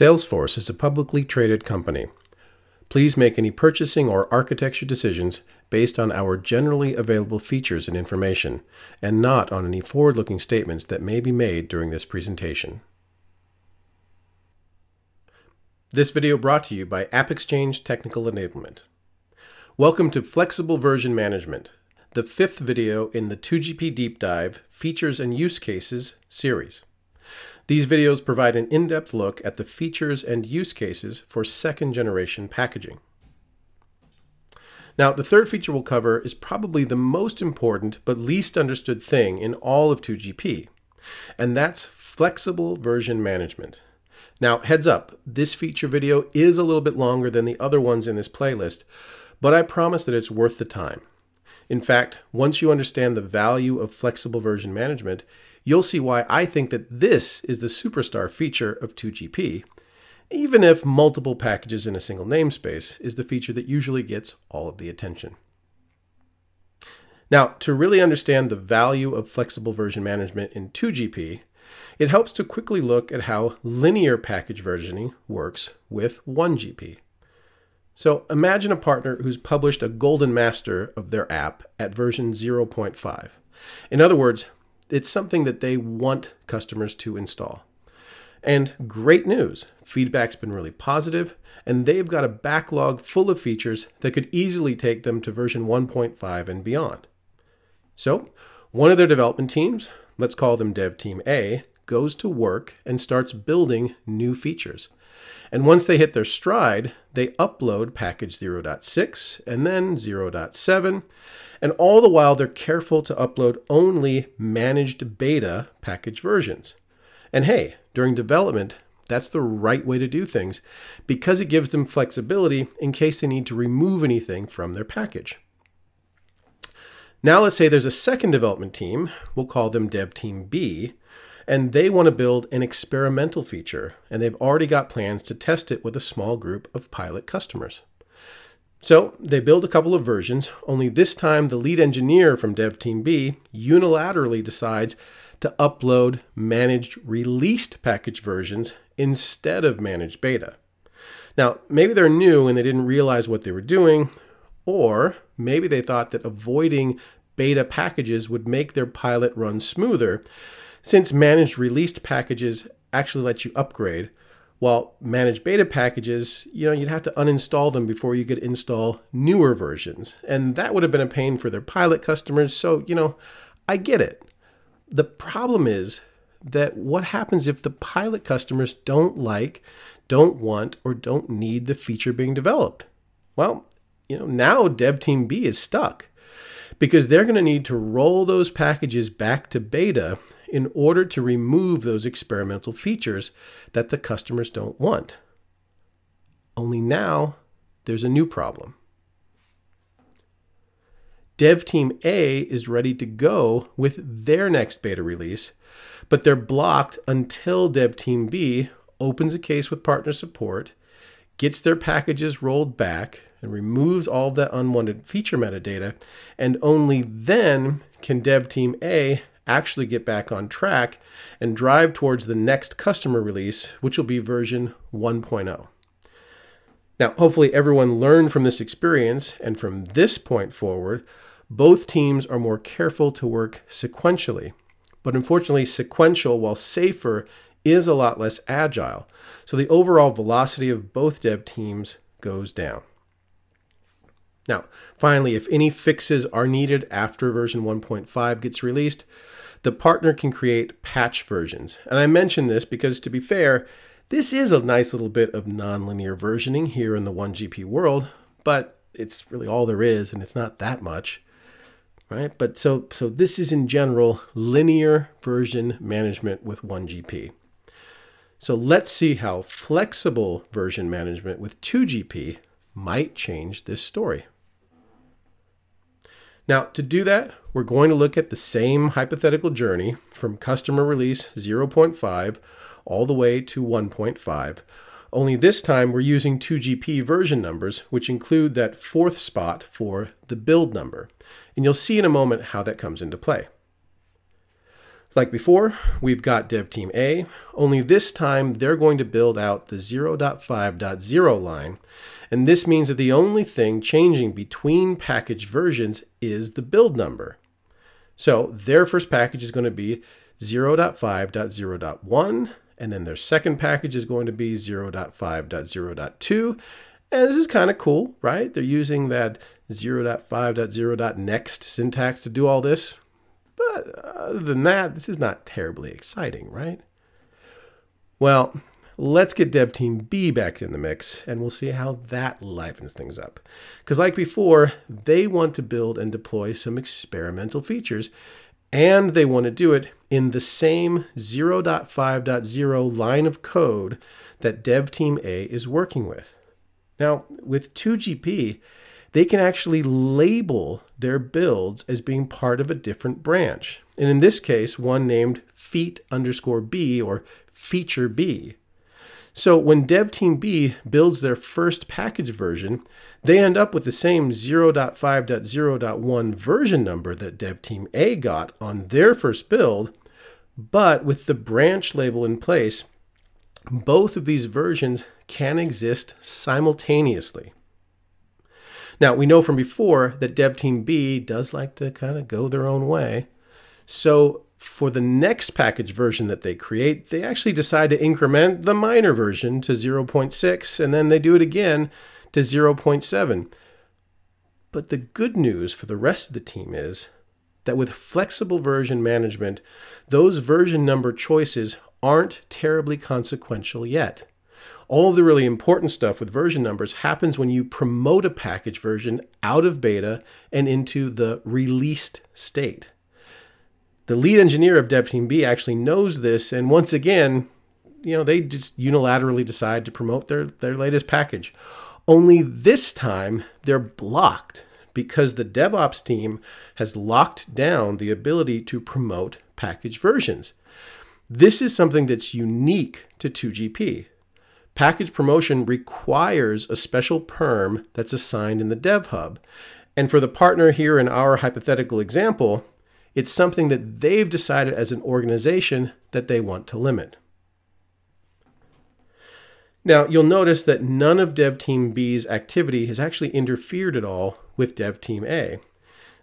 Salesforce is a publicly traded company. Please make any purchasing or architecture decisions based on our generally available features and information, and not on any forward-looking statements that may be made during this presentation. This video brought to you by AppExchange Technical Enablement. Welcome to Flexible Version Management, the fifth video in the 2GP Deep Dive Features and Use Cases series. These videos provide an in-depth look at the features and use cases for second-generation packaging. Now, the third feature we'll cover is probably the most important but least understood thing in all of 2GP, and that's flexible version management. Now, heads up, this feature video is a little bit longer than the other ones in this playlist, but I promise that it's worth the time. In fact, once you understand the value of flexible version management, you'll see why I think that this is the superstar feature of 2GP, even if multiple packages in a single namespace is the feature that usually gets all of the attention. Now, to really understand the value of flexible version management in 2GP, it helps to quickly look at how linear package versioning works with 1GP. So imagine a partner who's published a golden master of their app at version 0.5. In other words, it's something that they want customers to install. And great news, feedback's been really positive, and they've got a backlog full of features that could easily take them to version 1.5 and beyond. So, one of their development teams, let's call them Dev Team A, goes to work and starts building new features. And once they hit their stride, they upload package 0.6 and then 0.7 and all the while, they're careful to upload only managed beta package versions. And hey, during development, that's the right way to do things because it gives them flexibility in case they need to remove anything from their package. Now let's say there's a second development team, we'll call them Dev Team B, and they want to build an experimental feature, and they've already got plans to test it with a small group of pilot customers. So they build a couple of versions, only this time the lead engineer from Dev Team B unilaterally decides to upload managed released package versions instead of managed beta. Now, maybe they're new and they didn't realize what they were doing, or maybe they thought that avoiding beta packages would make their pilot run smoother, since managed released packages actually let you upgrade, while managed beta packages, you know, you'd have to uninstall them before you could install newer versions. And that would have been a pain for their pilot customers. So, you know, I get it. The problem is that what happens if the pilot customers don't like, don't want, or don't need the feature being developed? Well, you know, now Dev Team B is stuck because they're going to need to roll those packages back to beta in order to remove those experimental features that the customers don't want. Only now there's a new problem. Dev Team A is ready to go with their next beta release, but they're blocked until Dev Team B opens a case with partner support, gets their packages rolled back, and removes all of that unwanted feature metadata, and only then can Dev Team A actually get back on track and drive towards the next customer release, which will be version 1.0. Now, hopefully everyone learned from this experience, and from this point forward, both teams are more careful to work sequentially. But unfortunately, sequential, while safer, is a lot less agile. So the overall velocity of both dev teams goes down. Now, finally, if any fixes are needed after version 1.5 gets released, the partner can create patch versions. And I mention this because, to be fair, this is a nice little bit of nonlinear versioning here in the 1GP world, but it's really all there is, and it's not that much, right? But so, so this is in general linear version management with 1GP. So let's see how flexible version management with 2GP might change this story. Now, to do that, we're going to look at the same hypothetical journey from customer release 0.5 all the way to 1.5, only this time we're using 2GP version numbers, which include that fourth spot for the build number. And you'll see in a moment how that comes into play. Like before, we've got Dev Team A, only this time they're going to build out the 0.5.0 line, and this means that the only thing changing between package versions is the build number. So their first package is going to be 0.5.0.1, and then their second package is going to be 0.5.0.2, and this is kind of cool, right? They're using that 0.5.0.next syntax to do all this. But other than that, this is not terribly exciting, right? Well, let's get Dev Team B back in the mix and we'll see how that livens things up. Because, like before, they want to build and deploy some experimental features and they want to do it in the same 0.5.0 line of code that Dev Team A is working with. Now, with 2GP, they can actually label their builds as being part of a different branch. And in this case, one named feat underscore B or feature B. So when Dev Team B builds their first package version, they end up with the same 0.5.0.1 version number that Dev Team A got on their first build, but with the branch label in place, both of these versions can exist simultaneously. Now, we know from before that Dev Team B does like to kind of go their own way. So for the next package version that they create, they actually decide to increment the minor version to 0.6 and then they do it again to 0.7. But the good news for the rest of the team is that with flexible version management, those version number choices aren't terribly consequential yet. All of the really important stuff with version numbers happens when you promote a package version out of beta and into the released state. The lead engineer of Dev Team B actually knows this, and once again, you know, they just unilaterally decide to promote their, their latest package. Only this time, they're blocked because the DevOps team has locked down the ability to promote package versions. This is something that's unique to 2GP. Package promotion requires a special perm that's assigned in the Dev Hub. And for the partner here in our hypothetical example, it's something that they've decided as an organization that they want to limit. Now, you'll notice that none of Dev Team B's activity has actually interfered at all with Dev Team A.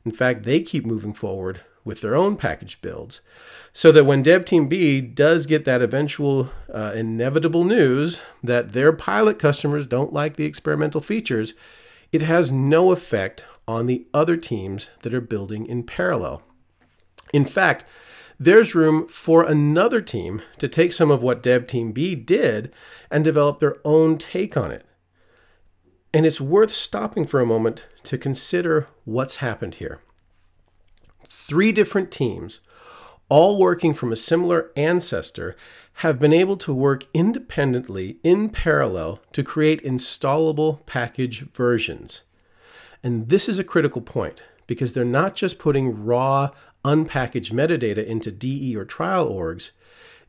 In fact, they keep moving forward with their own package builds. So that when Dev Team B does get that eventual uh, inevitable news that their pilot customers don't like the experimental features, it has no effect on the other teams that are building in parallel. In fact, there's room for another team to take some of what Dev Team B did and develop their own take on it. And it's worth stopping for a moment to consider what's happened here. Three different teams all working from a similar ancestor, have been able to work independently in parallel to create installable package versions. And this is a critical point because they're not just putting raw, unpackaged metadata into DE or trial orgs.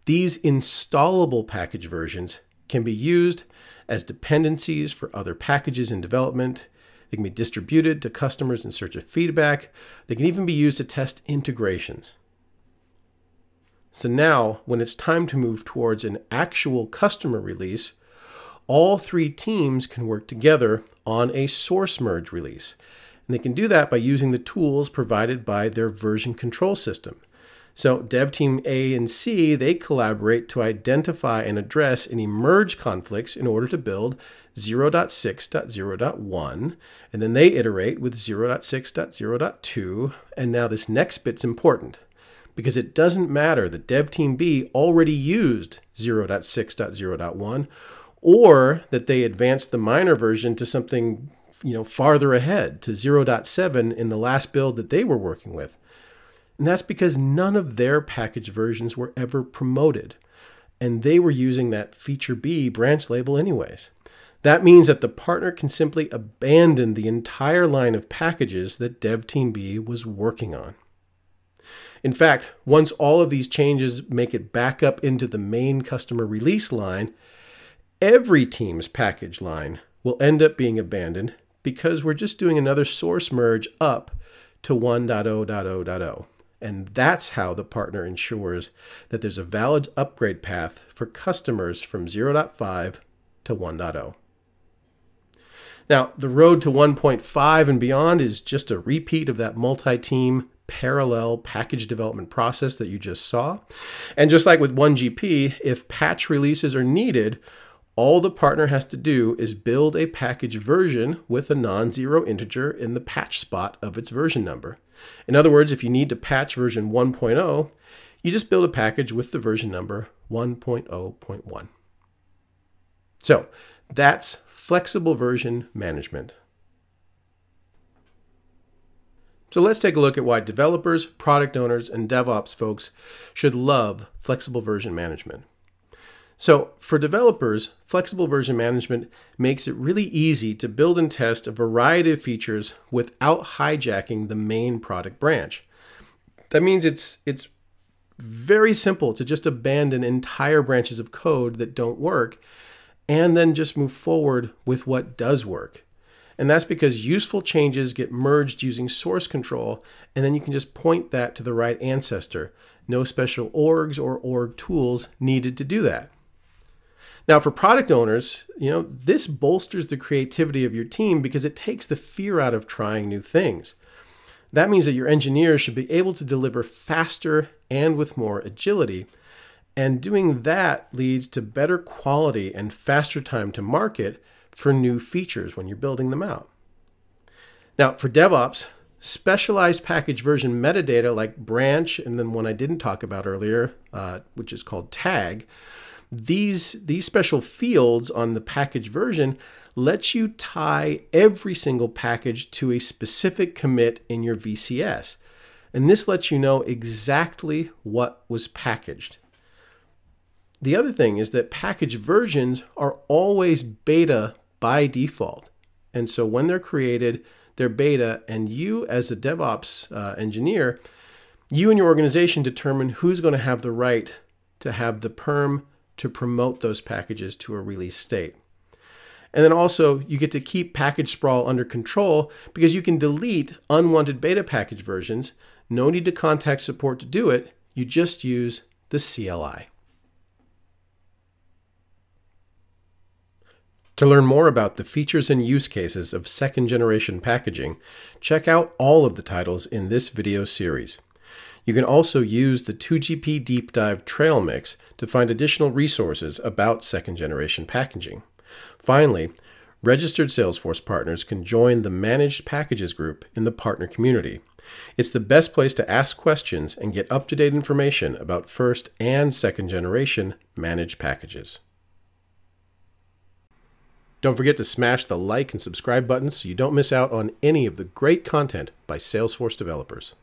These installable package versions can be used as dependencies for other packages in development. They can be distributed to customers in search of feedback. They can even be used to test integrations. So now, when it's time to move towards an actual customer release, all three teams can work together on a source merge release. And they can do that by using the tools provided by their version control system. So dev team A and C, they collaborate to identify and address any merge conflicts in order to build 0.6.0.1, and then they iterate with 0.6.0.2, and now this next bit's important because it doesn't matter that Dev Team B already used 0.6.0.1 or that they advanced the minor version to something you know farther ahead to 0.7 in the last build that they were working with. And that's because none of their package versions were ever promoted and they were using that feature B branch label anyways. That means that the partner can simply abandon the entire line of packages that Dev Team B was working on. In fact, once all of these changes make it back up into the main customer release line, every team's package line will end up being abandoned because we're just doing another source merge up to 1.0.0.0. And that's how the partner ensures that there's a valid upgrade path for customers from 0.5 to 1.0. Now, the road to 1.5 and beyond is just a repeat of that multi team parallel package development process that you just saw. And just like with 1GP, if patch releases are needed, all the partner has to do is build a package version with a non zero integer in the patch spot of its version number. In other words, if you need to patch version 1.0, you just build a package with the version number 1.0.1. So that's flexible version management. So let's take a look at why developers, product owners, and DevOps folks should love flexible version management. So for developers, flexible version management makes it really easy to build and test a variety of features without hijacking the main product branch. That means it's it's very simple to just abandon entire branches of code that don't work and then just move forward with what does work. And that's because useful changes get merged using source control, and then you can just point that to the right ancestor. No special orgs or org tools needed to do that. Now, for product owners, you know, this bolsters the creativity of your team because it takes the fear out of trying new things. That means that your engineers should be able to deliver faster and with more agility and doing that leads to better quality and faster time to market for new features when you're building them out. Now, for DevOps, specialized package version metadata like branch and then one I didn't talk about earlier, uh, which is called tag, these, these special fields on the package version lets you tie every single package to a specific commit in your VCS. And this lets you know exactly what was packaged. The other thing is that package versions are always beta by default. And so when they're created, they're beta, and you, as a DevOps uh, engineer, you and your organization determine who's going to have the right to have the perm to promote those packages to a release state. And then also, you get to keep package sprawl under control because you can delete unwanted beta package versions. No need to contact support to do it. You just use the CLI. To learn more about the features and use cases of second generation packaging, check out all of the titles in this video series. You can also use the 2GP Deep Dive Trail Mix to find additional resources about second generation packaging. Finally, registered Salesforce partners can join the Managed Packages group in the partner community. It's the best place to ask questions and get up to date information about first and second generation managed packages. Don't forget to smash the like and subscribe buttons so you don't miss out on any of the great content by Salesforce developers.